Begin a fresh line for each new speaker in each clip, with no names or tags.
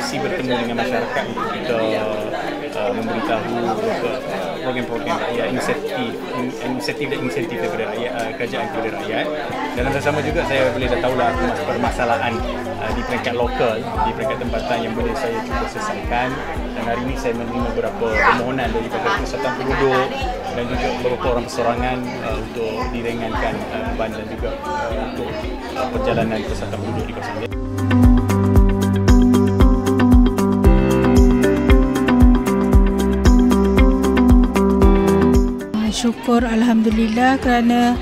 sesi bertemu dengan masyarakat untuk kita uh, memberitahu program-program rakyat inisiatif inisiatif dan insentif daripada rakyat uh, kerajaan kepada rakyat. Dan masa sama juga saya boleh dah tahu lah permasalahan uh, di peringkat lokal di peringkat tempatan yang boleh saya cuba selesaikan dan hari ini saya menerima beberapa permohonan daripada persatuan penduduk dan juga beberapa orang persorangan uh, untuk diringankan uh, beban dan juga uh, untuk uh, perjalanan persatuan penduduk di kawasan ini.
syukur Alhamdulillah kerana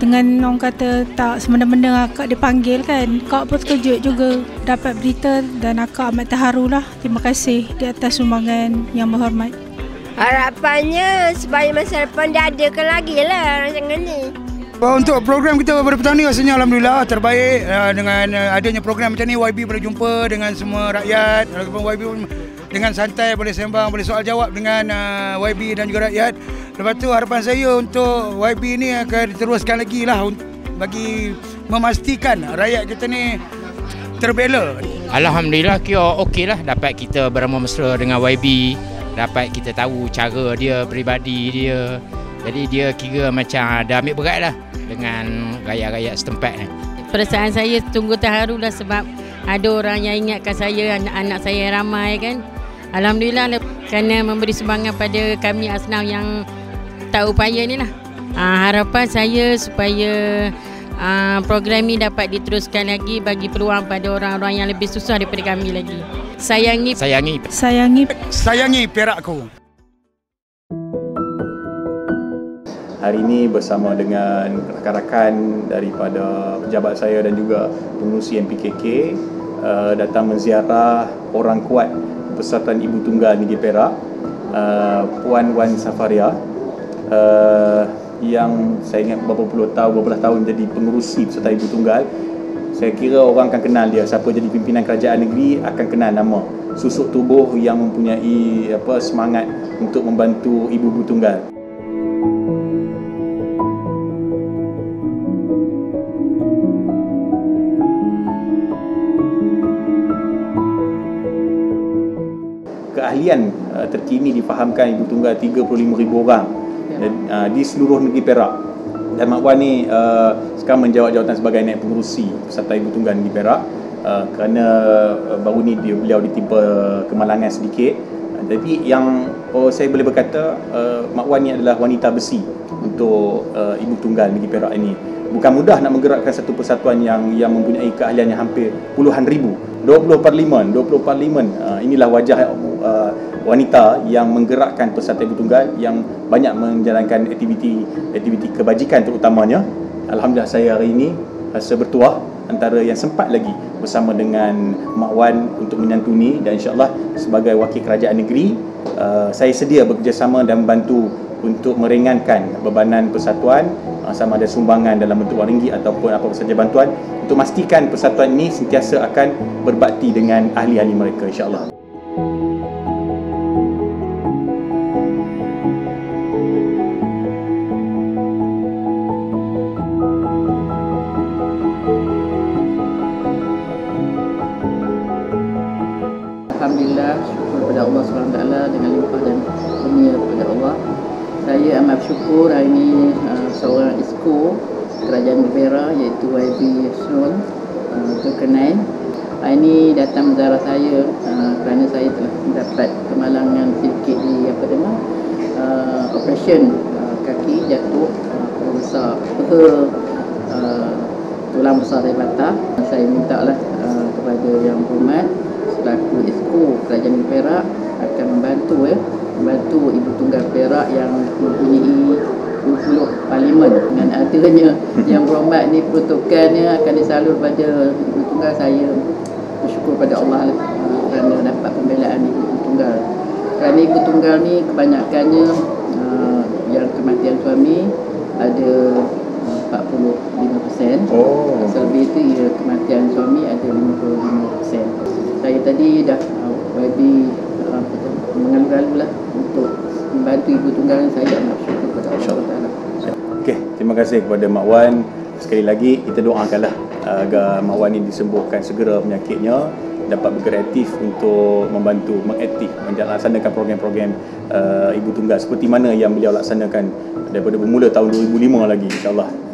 dengan orang kata tak semena-mena akak dipanggil kan Kak pun terkejut juga dapat berita dan akak amat terharu lah. Terima kasih di atas sumbangan yang berhormat.
Harapannya supaya masa depan dia adakan lagi lah rancangan ni.
Untuk program kita pada petang ni rasanya Alhamdulillah terbaik uh, dengan uh, adanya program macam ni YB boleh jumpa dengan semua rakyat YB dengan santai boleh sembang boleh soal jawab dengan uh, YB dan juga rakyat Lepas tu harapan saya untuk YB ni akan diteruskan lagi lah bagi memastikan rakyat kita ni terbela.
Alhamdulillah kira okey lah dapat kita beramah mesra dengan YB. Dapat kita tahu cara dia, peribadi dia. Jadi dia kira macam dah ambil berat lah dengan rakyat-rakyat setempat ni.
Perasaan saya tunggu terharu lah sebab ada orang yang ingatkan saya, anak-anak saya ramai kan. Alhamdulillah kerana memberi sumbangan pada kami asnaf yang tak upaya ni lah. Uh, harapan saya supaya uh, program ni dapat diteruskan lagi bagi peluang pada orang-orang yang lebih susah daripada kami lagi. Sayangi
sayangi
sayangi
sayangi perakku.
Hari ini bersama dengan rakan-rakan daripada pejabat saya dan juga pengurusi MPKK uh, datang menziarah orang kuat Persatuan Ibu Tunggal Negeri Perak uh, Puan Wan Safaria uh, yang saya ingat beberapa puluh tahun, beberapa tahun jadi pengurusi Persatuan Ibu Tunggal saya kira orang akan kenal dia. Siapa jadi pimpinan kerajaan negeri akan kenal nama susuk tubuh yang mempunyai apa semangat untuk membantu ibu-ibu tunggal. Keahlian uh, terkini difahamkan ibu tunggal 35,000 orang uh, di seluruh negeri Perak. Dan Mak Wan ni uh, sekarang menjawab jawatan sebagai naib pengurusi Persatuan Ibu Tunggal Negeri Perak uh, kerana uh, baru ni dia, beliau ditimpa kemalangan sedikit. Uh, tapi yang oh, saya boleh berkata uh, Mak Wan ni adalah wanita besi untuk uh, Ibu Tunggal Negeri Perak ini. Bukan mudah nak menggerakkan satu persatuan yang yang mempunyai keahlian yang hampir puluhan ribu. 20 parlimen, 20 parlimen. Uh, inilah wajah uh, wanita yang menggerakkan Persatuan Ibu Tunggal yang banyak menjalankan aktiviti aktiviti kebajikan terutamanya. Alhamdulillah saya hari ini rasa bertuah antara yang sempat lagi bersama dengan Mak Wan untuk menyantuni dan insyaAllah sebagai wakil kerajaan negeri uh, saya sedia bekerjasama dan membantu untuk meringankan bebanan persatuan uh, sama ada sumbangan dalam bentuk wang ringgit ataupun apa saja bantuan untuk memastikan persatuan ini sentiasa akan berbakti dengan ahli-ahli mereka insyaAllah.
Kepada Allah SWT dengan limpah dan dunia kepada Allah. Saya amat syukur hari ini uh, seorang ISKO Kerajaan Berbera iaitu YB Sun uh, Tulkarnain hari ini datang mendarah saya uh, kerana saya telah mendapat kemalangan sedikit di apa nama uh, operation uh, kaki jatuh uh, besar uh, tulang besar dari patah. Saya minta lah uh, kepada yang hormat selaku ISKO Kerajaan Perak akan membantu ya membantu Ibu Tunggal Perak yang mempunyai 20 parlimen dengan adanya yang berhormat ni peruntukannya akan disalur pada Ibu Tunggal saya bersyukur pada Allah lah kerana dapat pembelaan Ibu Tunggal kerana Ibu Tunggal ni kebanyakannya uh, yang kematian suami ada 45%. Oh. Selebih itu ya kematian suami ada 55%. Saya tadi dah uh, YB uh, mengalu-alu lah untuk membantu ibu tunggal saya nak syukur kepada Allah Taala.
Okey, terima kasih kepada Mak Wan. Sekali lagi kita doakanlah uh, agar Mak Wan ini disembuhkan segera penyakitnya dapat berkreatif untuk membantu mengaktif melaksanakan program-program uh, ibu tunggal seperti mana yang beliau laksanakan daripada bermula tahun 2005 lagi insyaallah